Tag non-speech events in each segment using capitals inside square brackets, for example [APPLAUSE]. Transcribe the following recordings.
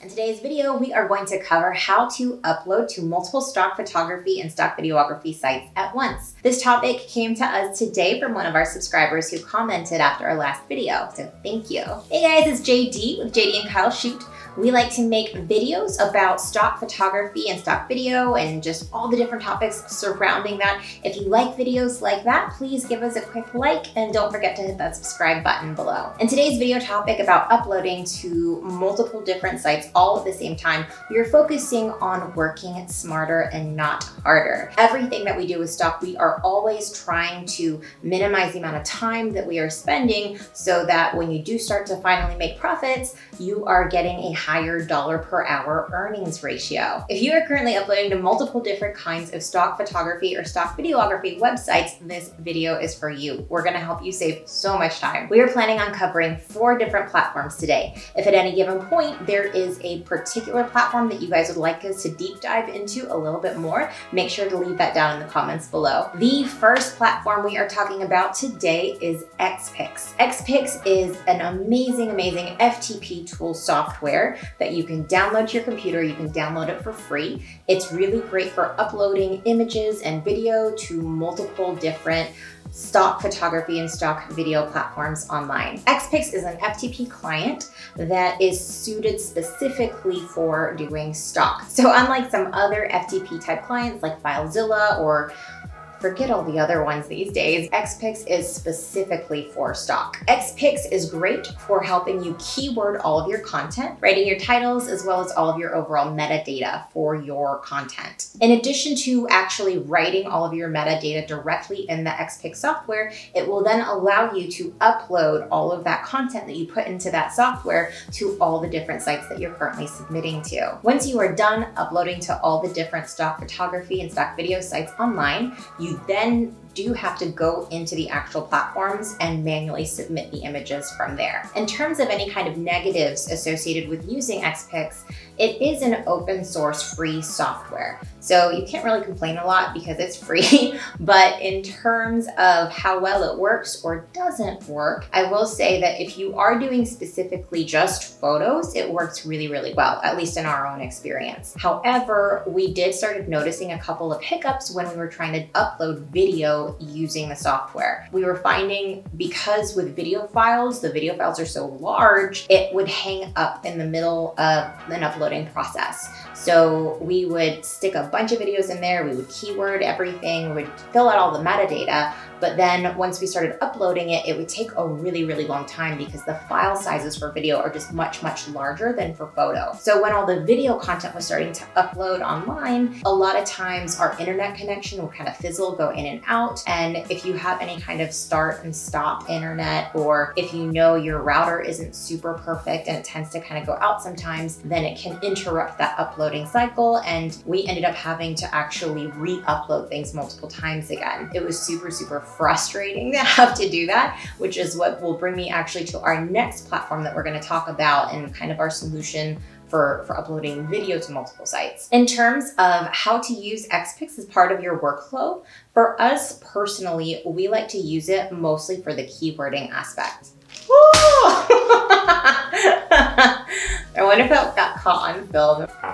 In today's video, we are going to cover how to upload to multiple stock photography and stock videography sites at once. This topic came to us today from one of our subscribers who commented after our last video, so thank you. Hey guys, it's JD with JD and Kyle Shoot. We like to make videos about stock photography and stock video and just all the different topics surrounding that. If you like videos like that, please give us a quick like and don't forget to hit that subscribe button below. In today's video topic about uploading to multiple different sites all at the same time, we are focusing on working smarter and not harder. Everything that we do with stock, we are always trying to minimize the amount of time that we are spending so that when you do start to finally make profits, you are getting a higher dollar per hour earnings ratio. If you are currently uploading to multiple different kinds of stock photography or stock videography websites, this video is for you. We're gonna help you save so much time. We are planning on covering four different platforms today. If at any given point there is a particular platform that you guys would like us to deep dive into a little bit more, make sure to leave that down in the comments below. The first platform we are talking about today is Xpiks. Xpiks is an amazing, amazing FTP tool software that you can download to your computer. You can download it for free. It's really great for uploading images and video to multiple different stock photography and stock video platforms online. Xpiks is an FTP client that is suited specifically for doing stock. So unlike some other FTP type clients like FileZilla or Forget all the other ones these days. Xpiks is specifically for stock. Xpiks is great for helping you keyword all of your content, writing your titles, as well as all of your overall metadata for your content. In addition to actually writing all of your metadata directly in the Xpiks software, it will then allow you to upload all of that content that you put into that software to all the different sites that you're currently submitting to. Once you are done uploading to all the different stock photography and stock video sites online, you then do you have to go into the actual platforms and manually submit the images from there. In terms of any kind of negatives associated with using Xpiks, it is an open source free software. So you can't really complain a lot because it's free, [LAUGHS] but in terms of how well it works or doesn't work, I will say that if you are doing specifically just photos, it works really, really well, at least in our own experience. However, we did start noticing a couple of hiccups when we were trying to upload video using the software. We were finding because with video files, the video files are so large, it would hang up in the middle of an uploading process. So we would stick a bunch of videos in there, we would keyword everything, we would fill out all the metadata, but then once we started uploading it, it would take a really, really long time because the file sizes for video are just much, much larger than for photo. So when all the video content was starting to upload online, a lot of times our internet connection would kind of fizzle, go in and out. And if you have any kind of start and stop internet, or if you know your router isn't super perfect and it tends to kind of go out sometimes, then it can interrupt that uploading cycle. And we ended up having to actually re-upload things multiple times again. It was super, super frustrating [LAUGHS] to have to do that, which is what will bring me actually to our next platform that we're gonna talk about and kind of our solution for, for uploading video to multiple sites. In terms of how to use Xpiks as part of your workflow, for us personally, we like to use it mostly for the keywording aspect. [LAUGHS] I wonder if that got caught on film. Ah.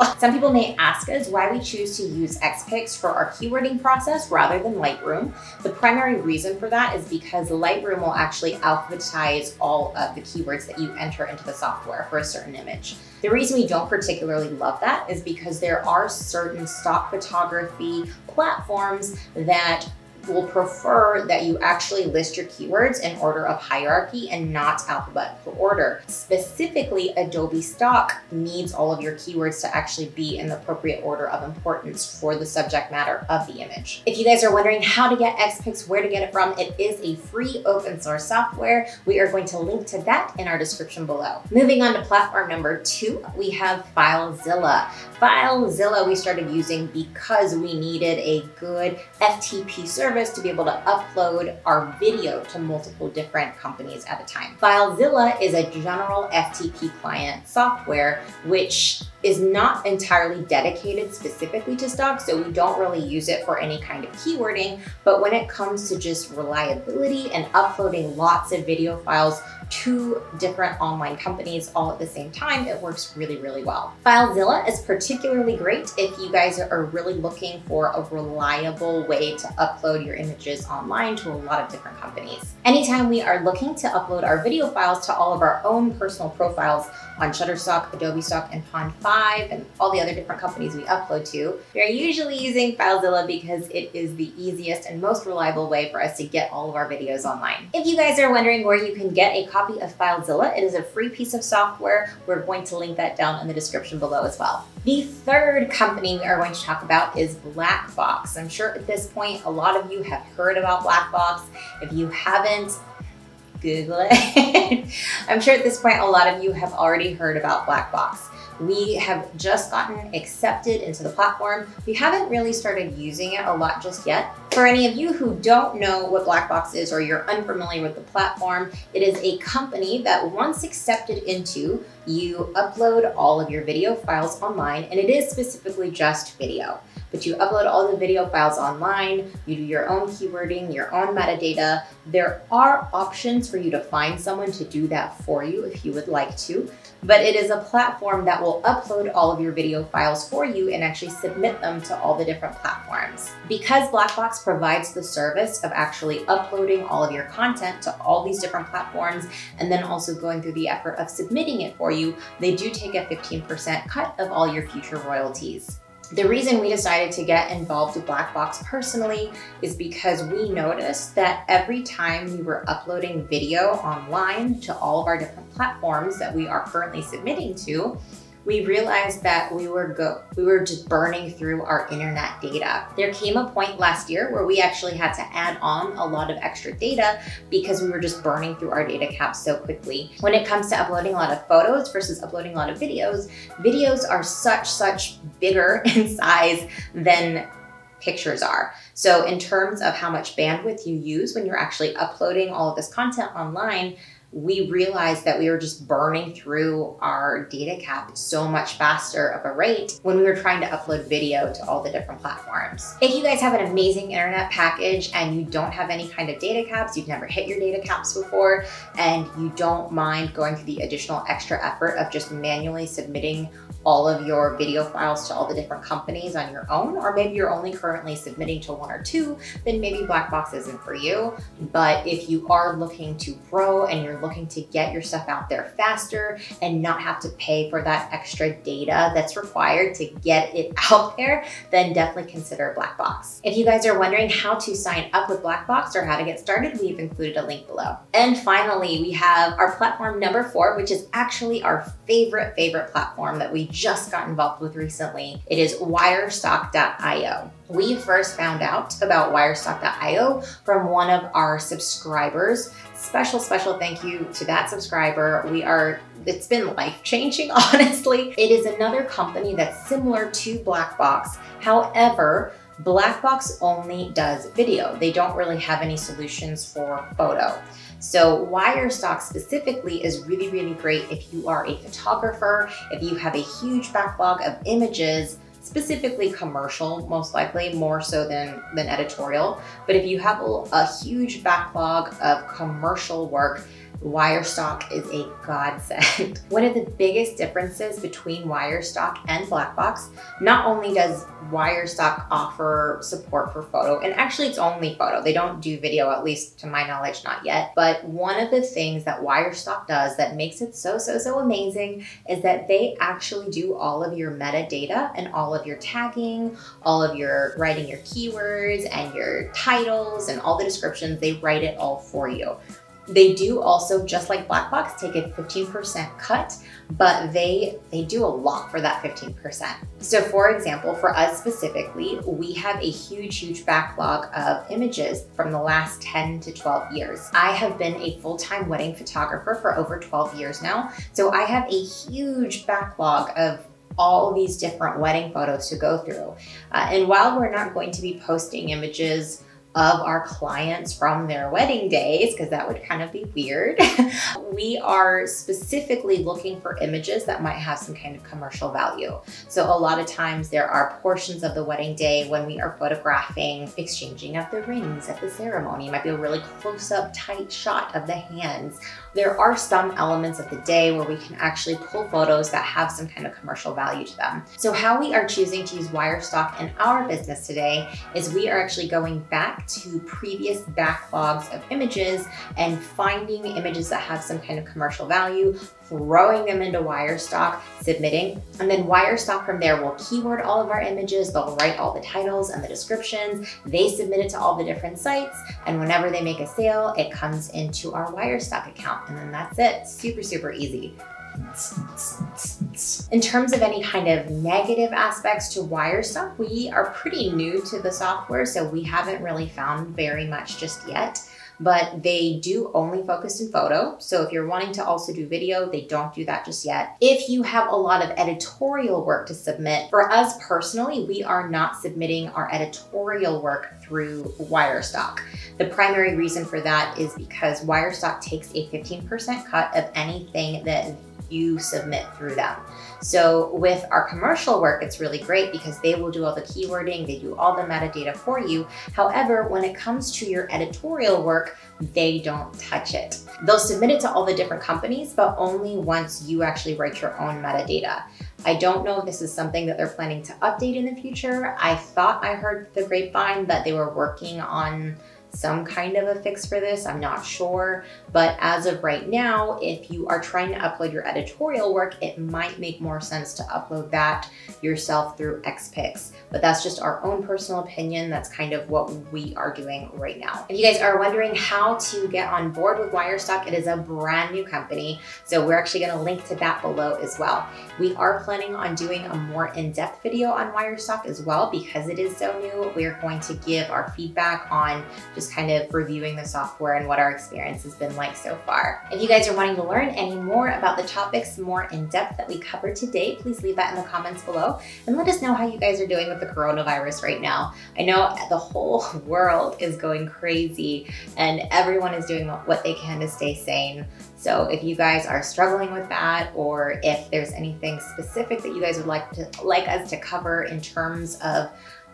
Oh. Some people may ask us why we choose to use Xpiks for our keywording process rather than Lightroom. The primary reason for that is because Lightroom will actually alphabetize all of the keywords that you enter into the software for a certain image. The reason we don't particularly love that is because there are certain stock photography platforms that will prefer that you actually list your keywords in order of hierarchy and not alphabetical order. Specifically, Adobe Stock needs all of your keywords to actually be in the appropriate order of importance for the subject matter of the image. If you guys are wondering how to get Xpiks, where to get it from, it is a free open source software. We are going to link to that in our description below. Moving on to platform number two, we have FileZilla. FileZilla we started using because we needed a good FTP service to be able to upload our video to multiple different companies at a time. FileZilla is a general FTP client software which is not entirely dedicated specifically to stock, so we don't really use it for any kind of keywording, but when it comes to just reliability and uploading lots of video files two different online companies all at the same time, it works really, really well. FileZilla is particularly great if you guys are really looking for a reliable way to upload your images online to a lot of different companies. Anytime we are looking to upload our video files to all of our own personal profiles on Shutterstock, Adobe Stock, and Pond5, and all the other different companies we upload to, we are usually using FileZilla because it is the easiest and most reliable way for us to get all of our videos online. If you guys are wondering where you can get a copy of FileZilla, it is a free piece of software. We're going to link that down in the description below as well. The third company we are going to talk about is Blackbox. I'm sure at this point, a lot of you have heard about Blackbox. If you haven't, Google it. [LAUGHS] I'm sure at this point, a lot of you have already heard about Blackbox. We have just gotten accepted into the platform. We haven't really started using it a lot just yet. For any of you who don't know what Blackbox is or you're unfamiliar with the platform, it is a company that once accepted into, you upload all of your video files online and it is specifically just video but you upload all the video files online, you do your own keywording, your own metadata. There are options for you to find someone to do that for you if you would like to, but it is a platform that will upload all of your video files for you and actually submit them to all the different platforms. Because Blackbox provides the service of actually uploading all of your content to all these different platforms and then also going through the effort of submitting it for you, they do take a 15% cut of all your future royalties. The reason we decided to get involved with Blackbox personally is because we noticed that every time we were uploading video online to all of our different platforms that we are currently submitting to, we realized that we were go we were just burning through our internet data. There came a point last year where we actually had to add on a lot of extra data because we were just burning through our data caps so quickly. When it comes to uploading a lot of photos versus uploading a lot of videos, videos are such, such bigger [LAUGHS] in size than pictures are. So in terms of how much bandwidth you use when you're actually uploading all of this content online, we realized that we were just burning through our data cap so much faster of a rate when we were trying to upload video to all the different platforms. If you guys have an amazing internet package and you don't have any kind of data caps, you've never hit your data caps before, and you don't mind going through the additional extra effort of just manually submitting all of your video files to all the different companies on your own, or maybe you're only currently submitting to one or two, then maybe Blackbox isn't for you. But if you are looking to grow and you're looking to get your stuff out there faster and not have to pay for that extra data that's required to get it [LAUGHS] out there, then definitely consider Blackbox. If you guys are wondering how to sign up with Blackbox or how to get started, we've included a link below. And finally, we have our platform number four, which is actually our favorite, favorite platform that we just got involved with recently. It is wirestock.io. We first found out about wirestock.io from one of our subscribers. Special, special thank you to that subscriber. We are, it's been life changing, [LAUGHS] honestly. It is another company that's similar to Blackbox. However, Blackbox only does video. They don't really have any solutions for photo. So Wirestock specifically is really, really great if you are a photographer, if you have a huge backlog of images, specifically commercial, most likely more so than, than editorial. But if you have a, a huge backlog of commercial work, Wirestock is a godsend. [LAUGHS] One of the biggest differences between Wirestock and Blackbox, not only does Wirestock offer support for photo, and actually it's only photo, they don't do video, at least to my knowledge, not yet. But one of the things that Wirestock does that makes it so, so, so amazing is that they actually do all of your metadata and all of your tagging, all of your writing your keywords and your titles and all the descriptions, they write it all for you. They do also, just like Blackbox, take a 15% cut, but they, they do a lot for that 15%. So for example, for us specifically, we have a huge, huge backlog of images from the last 10 to 12 years. I have been a full-time wedding photographer for over 12 years now. So I have a huge backlog of all these different wedding photos to go through. Uh, and while we're not going to be posting images of our clients from their wedding days, because that would kind of be weird. [LAUGHS] we are specifically looking for images that might have some kind of commercial value. So a lot of times there are portions of the wedding day when we are photographing exchanging of the rings at the ceremony. It might be a really close up tight shot of the hands. There are some elements of the day where we can actually pull photos that have some kind of commercial value to them. So how we are choosing to use Wirestock in our business today is we are actually going back to previous backlogs of images and finding images that have some kind of commercial value, throwing them into Wirestock, submitting, and then Wirestock from there will keyword all of our images, they'll write all the titles and the descriptions, they submit it to all the different sites, and whenever they make a sale, it comes into our Wirestock account, and then that's it. Super, super easy. In terms of any kind of negative aspects to Wirestock, we are pretty new to the software, so we haven't really found very much just yet but they do only focus in photo. So if you're wanting to also do video, they don't do that just yet. If you have a lot of editorial work to submit, for us personally, we are not submitting our editorial work through Wirestock. The primary reason for that is because Wirestock takes a 15% cut of anything that you submit through them. So with our commercial work, it's really great because they will do all the keywording, they do all the metadata for you. However, when it comes to your editorial work, they don't touch it. They'll submit it to all the different companies, but only once you actually write your own metadata. I don't know if this is something that they're planning to update in the future. I thought I heard the grapevine that they were working on some kind of a fix for this. I'm not sure. But as of right now, if you are trying to upload your editorial work, it might make more sense to upload that yourself through Xpiks. But that's just our own personal opinion. That's kind of what we are doing right now. If you guys are wondering how to get on board with Wirestock, it is a brand new company. So we're actually gonna link to that below as well. We are planning on doing a more in-depth video on Wirestock as well because it is so new. We're going to give our feedback on just kind of reviewing the software and what our experience has been like so far. If you guys are wanting to learn any more about the topics more in depth that we covered today, please leave that in the comments below and let us know how you guys are doing with the coronavirus right now. I know the whole [LAUGHS] world is going crazy and everyone is doing what they can to stay sane. So if you guys are struggling with that or if there's anything specific that you guys would like to like us to cover in terms of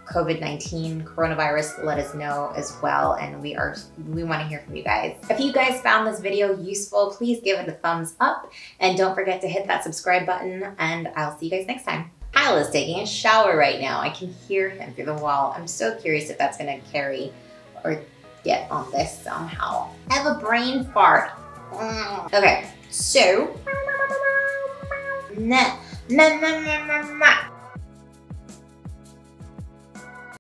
COVID-19 coronavirus, let us know as well. And we are, we want to hear from you guys. If you guys found this video useful, please give it a thumbs up and don't forget to hit that subscribe button and I'll see you guys next time. Kyle is taking a shower right now. I can hear him through the wall. I'm so curious if that's gonna carry or get on this somehow. I have a brain fart. Mm. Okay, so, [LAUGHS]